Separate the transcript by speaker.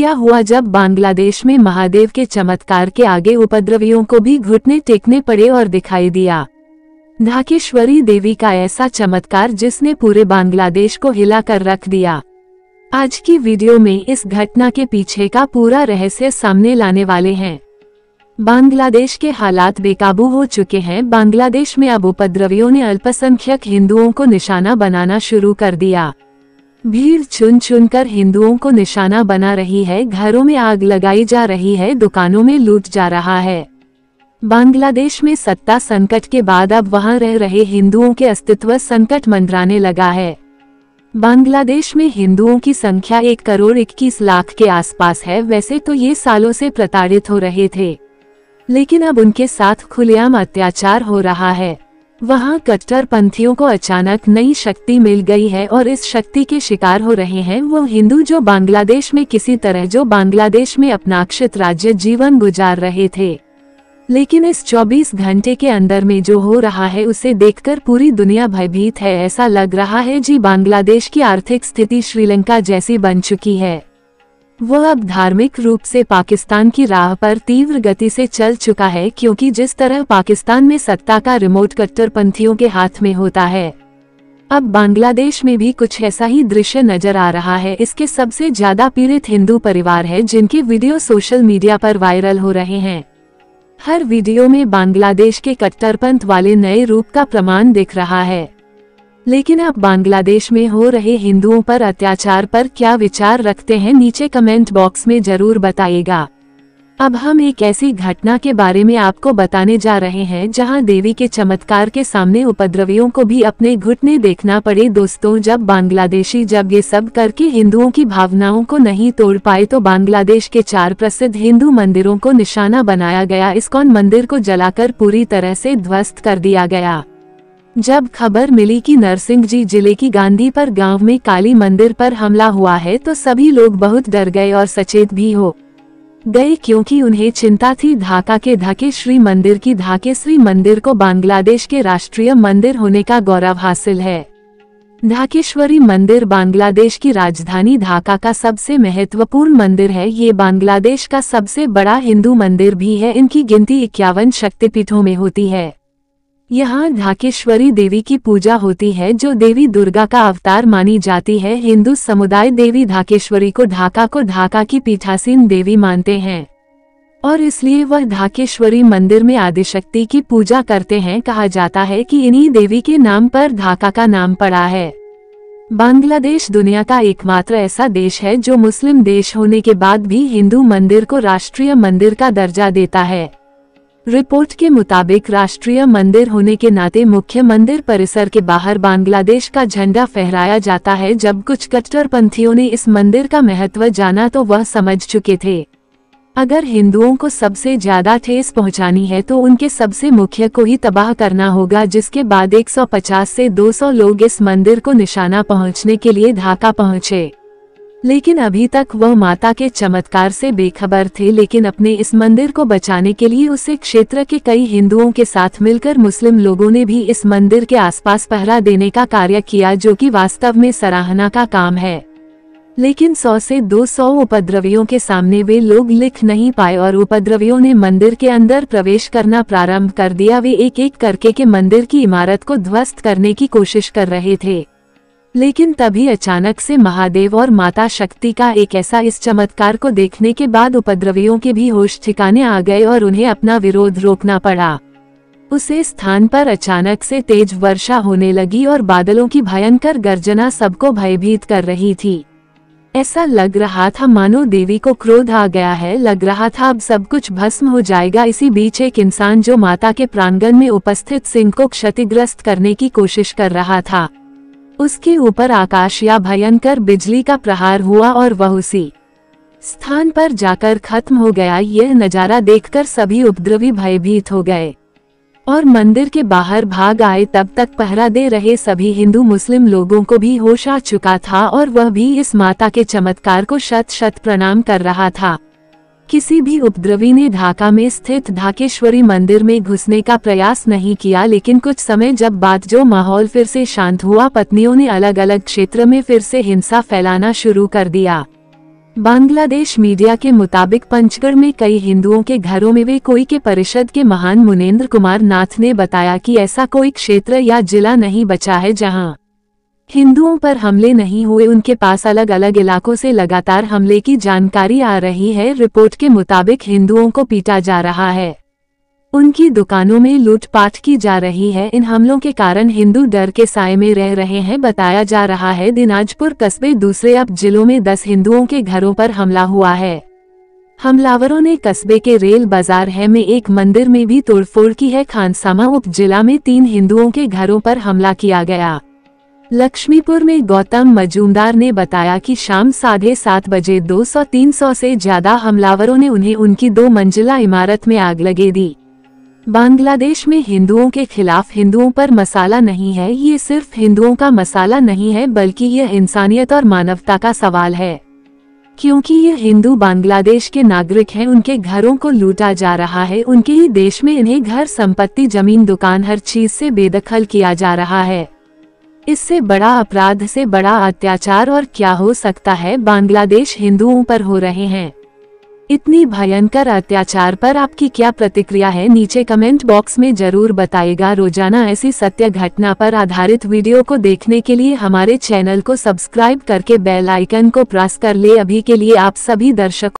Speaker 1: किया हुआ जब बांग्लादेश में महादेव के चमत्कार के आगे उपद्रवियों को भी घुटने टेकने पड़े और दिखाई दिया। ढाकेश्वरी देवी का ऐसा चमत्कार जिसने पूरे बांग्लादेश को हिला कर रख दिया। आज की वीडियो में इस घटना के पीछे का पूरा रहस्य सामने लाने वाले हैं। बांग्लादेश के हालात बेकाबू हो चुके हैं। बांग्लादेश में अब उपद्रवियों ने अल्पसंख्यक हिंदुओं को निशाना बनाना शुरू कर दिया। भीड़ चुन चुन कर हिंदुओं को निशाना बना रही है, घरों में आग लगाई जा रही है, दुकानों में लूट जा रहा है। बांग्लादेश में सत्ता संकट के बाद अब वहाँ रह रहे हिंदुओं के अस्तित्व संकट मंडराने लगा है। बांग्लादेश में हिंदुओं की संख्या एक करोड़ इक्कीस लाख के आसपास है, वैसे तो ये सालों से प्रताड़ित हो रहे थे। लेकिन अब उनके साथ खुलेआम अत्याचार हो रहा है। वहाँ कट्टरपंथियों को अचानक नई शक्ति मिल गई है और इस शक्ति के शिकार हो रहे हैं वो हिंदू जो बांग्लादेश में किसी तरह जो बांग्लादेश में अपनाक्षित राज्य जीवन गुजार रहे थे। लेकिन इस 24 घंटे के अंदर में जो हो रहा है उसे देखकर पूरी दुनिया भयभीत है। ऐसा लग रहा है जी बांग्लादेश की आर्थिक स्थिति श्रीलंका जैसी बन चुकी है। वो अब धार्मिक रूप से पाकिस्तान की राह पर तीव्र गति से चल चुका है क्योंकि जिस तरह पाकिस्तान में सत्ता का रिमोट कट्टरपंथियों के हाथ में होता है, अब बांग्लादेश में भी कुछ ऐसा ही दृश्य नज़र आ रहा है। इसके सबसे ज़्यादा पीड़ित हिंदू परिवार है जिनके वीडियो सोशल मीडिया पर वायरल हो रहे हैं। हर वीडियो में बांग्लादेश के कट्टरपंथ वाले नए रूप का प्रमाण दिख रहा है। लेकिन अब बांग्लादेश में हो रहे हिंदुओं पर अत्याचार पर क्या विचार रखते हैं नीचे कमेंट बॉक्स में ज़रूर बताइएगा अब हम एक ऐसी घटना के बारे में आपको बताने जा रहे हैं जहाँ देवी के चमत्कार के सामने उपद्रवियों को भी अपने घुटने देखना पड़े। दोस्तों, जब बांग्लादेशी जब ये सब करके हिंदुओं की भावनाओं को नहीं तोड़ पाए तो बांग्लादेश के चार प्रसिद्ध हिंदू मंदिरों को निशाना बनाया गया। इस्कॉन मंदिर को जलाकर पूरी तरह से ध्वस्त कर दिया गया। जब खबर मिली कि नरसिंह जी ज़िले की गांधी पर गाँव में काली मंदिर पर हमला हुआ है तो सभी लोग बहुत डर गए और सचेत भी हो गए क्योंकि उन्हें चिंता थी ढाका के ढाके श्री मंदिर की ढाके श्री मंदिर को बांग्लादेश के राष्ट्रीय मंदिर होने का गौरव हासिल है। ढाकेश्वरी मंदिर बांग्लादेश की राजधानी ढाका का सबसे महत्वपूर्ण मंदिर है। ये बांग्लादेश का सबसे बड़ा हिंदू मंदिर भी है। इनकी गिनती इक्यावन शक्तिपीठों में होती है। यहाँ ढाकेश्वरी देवी की पूजा होती है, जो देवी दुर्गा का अवतार मानी जाती है। हिंदू समुदाय देवी ढाकेश्वरी को ढाका को ढाका की पीठासीन देवी मानते हैं। और इसलिए वह ढाकेश्वरी मंदिर में आदिशक्ति की पूजा करते हैं। कहा जाता है कि इन्हीं देवी के नाम पर ढाका का नाम पड़ा है। बांग्लादेश दुनिया का एकमात्र ऐसा देश है, जो मुस्लिम देश होने के बाद भी हिंदू मंदिर को राष्ट्रीय मंदिर का दर्जा देता है। रिपोर्ट के मुताबिक राष्ट्रीय मंदिर होने के नाते मुख्य मंदिर परिसर के बाहर बांग्लादेश का झंडा फहराया जाता है। जब कुछ कट्टरपंथियों ने इस मंदिर का महत्व जाना तो वह समझ चुके थे। अगर हिंदुओं को सबसे ज़्यादा ठेस पहुंचानी है तो उनके सबसे मुख्य को ही तबाह करना होगा, जिसके बाद 150 से 200 लोग इस मंदिर को निशाना पहुँचने के लिए ढाका पहुँचे। लेकिन अभी तक वह माता के चमत्कार से बेखबर थे, लेकिन अपने इस मंदिर को बचाने के लिए उसे क्षेत्र के कई हिंदुओं के साथ मिलकर मुस्लिम लोगों ने भी इस मंदिर के आसपास पहरा देने का कार्य किया, जो कि वास्तव में सराहना का काम है। लेकिन सौ से दो सौ उपद्रवियों के सामने वे लोग लिख नहीं पाए और उपद्रवियों ने मंदिर के अंदर प्रवेश करना प्रारंभ कर दिया। वे एक एक करके के मंदिर की इमारत को ध्वस्त करने की कोशिश कर रहे थे। लेकिन तभी अचानक से महादेव और माता शक्ति का एक ऐसा इस चमत्कार को देखने के बाद उपद्रवियों के भी होश ठिकाने आ गए और उन्हें अपना विरोध रोकना पड़ा। उसे स्थान पर अचानक से तेज वर्षा होने लगी और बादलों की भयंकर गर्जना सबको भयभीत कर रही थी। ऐसा लग रहा था, मानो देवी को क्रोध आ गया है, लग रहा था अब सब कुछ भस्म हो जाएगा। इसी बीच एक इंसान जो माता के प्रांगण में उपस्थित सिंह को क्षतिग्रस्त करने की कोशिश कर रहा था। उसके ऊपर आकाश या भयंकर बिजली का प्रहार हुआ और वह उसी स्थान पर जाकर खत्म हो गया। यह नज़ारा देखकर सभी उपद्रवी भयभीत हो गए और मंदिर के बाहर भाग आए। तब तक पहरा दे रहे सभी हिंदू मुस्लिम लोगों को भी होश आ चुका था और वह भी इस माता के चमत्कार को शत शत प्रणाम कर रहा था। किसी भी उपद्रवी ने ढाका में स्थित ढाकेश्वरी मंदिर में घुसने का प्रयास नहीं किया, लेकिन कुछ समय जब बाद जो माहौल फिर से शांत हुआ, पत्नियों ने अलग अलग क्षेत्र में फिर से हिंसा फैलाना शुरू कर दिया। बांग्लादेश मीडिया के मुताबिक पंचगढ़ में कई हिंदुओं के घरों में वे कोई के परिषद के महान मुनेन्द्र कुमार नाथ ने बताया कि ऐसा कोई क्षेत्र या जिला नहीं बचा है जहाँ हिंदुओं पर हमले नहीं हुए, उनके पास अलग अलग इलाकों से लगातार हमले की जानकारी आ रही है। रिपोर्ट के मुताबिक हिंदुओं को पीटा जा रहा है। उनकी दुकानों में लूटपाट की जा रही है। इन हमलों के कारण हिंदू डर के साय में रह रहे हैं, बताया जा रहा है। दिनाजपुर कस्बे दूसरे अब जिलों में दस हिंदुओं के घरों पर हमला हुआ है। हमलावरों ने कस्बे के रेल बाज़ार है में एक मंदिर में भी तोड़फोड़ की है। खानसामा उप जिला में तीन हिंदुओं के घरों पर हमला किया गया। लक्ष्मीपुर में गौतम मजूमदार ने बताया कि शाम साढ़े सात बजे 200-300 से ज़्यादा हमलावरों ने उन्हें उनकी दो मंजिला इमारत में आग लगे दी। बांग्लादेश में हिंदुओं के खिलाफ हिंदुओं पर मसाला नहीं है, ये सिर्फ़ हिंदुओं का मसाला नहीं है, बल्कि यह इंसानियत और मानवता का सवाल है। क्योंकि ये हिंदू बांग्लादेश के नागरिक हैं, उनके घरों को लूटा जा रहा है, उनके ही देश में इन्हें घर, संपत्ति, ज़मीन, दुकान, हर चीज़ से बेदखल किया जा रहा है। इससे बड़ा अपराध से बड़ा अत्याचार और क्या हो सकता है? बांग्लादेश हिंदुओं पर हो रहे हैं। इतनी भयंकर अत्याचार पर आपकी क्या प्रतिक्रिया है? नीचे कमेंट बॉक्स में ज़रूर बताएगा। रोज़ाना ऐसी सत्य घटना पर आधारित वीडियो को देखने के लिए हमारे चैनल को सब्सक्राइब करके बेल आइकन को प्रेस कर ले। अभी के लिए आप सभी दर्शकों